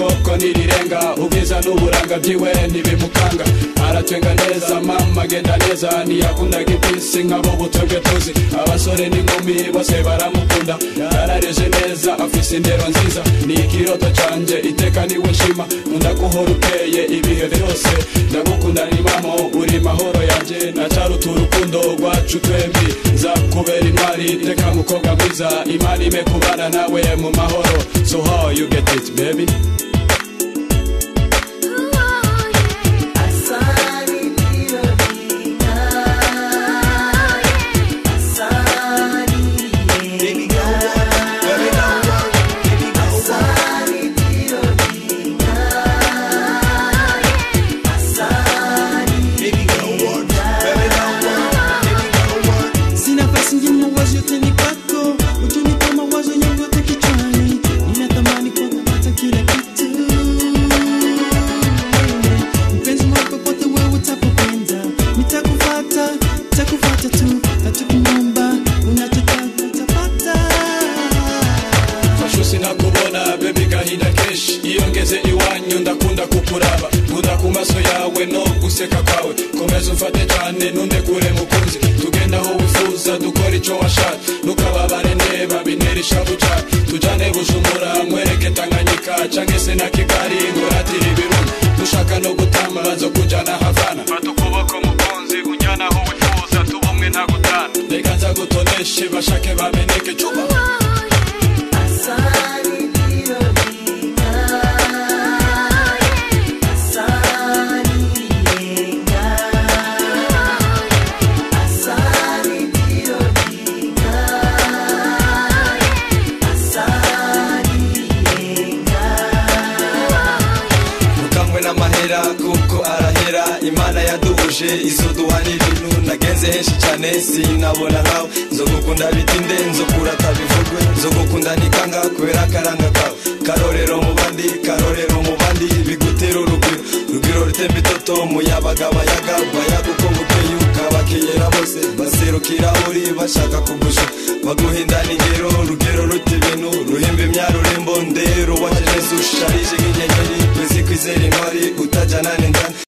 koko ntirirenga ubwiza n'uburanga byiwe ntibimukanga aratwenga neza mama agenda neza ntiyakundaga ibyisi nk'abo butwebwe tuzi abasore n'inkumi bose baramukunda yarareje neza afise indero nziza ni ikiroto canje iteka niwe nshima nkunda guhora uteye ibihe byose ndagukunda ni uri mahoro yanjye nacaruta urukundo rwacu twembi nzakubera imari iteka mukobwa mwiza imana ime kubana nawe mu mahoro so how you get it baby wawe komeza ufate cyane ntuntegure mukunzi tugenda aho wifuza dukora icyo washatse ntukababare ndeba binera ishavu cyane tujyane bujumbura mwereke tanganyika cyangwa se na kigali muratire ibirunga dushaka no gutambaza kujyana havana fata ukuboko mukunzi ujyana aho wifuza tubumwe nta gutana reka nza gutoneshe bashake bameneke cuba arahera kuko arahera imana yaduhuje izo duhana ibintu nagenze henshi cyane sinabona nkawe nzogukunda bitinde nzokurata bivugwe zo gukunda nikanga kubera akaranga kawe karorero mu bandi karorero mu bandi bigutera urugwiro urugwiro rutemba itoto muyabaga bayaga bayaga uko bukeye ukabakiyera bose baserukira uri bashaka kugusha baguhindana ingero urugero ruta ibintu ruhimba imyarurembo ndero wajejeje usharije nk'inyenyeri twese kwizera intwari jananin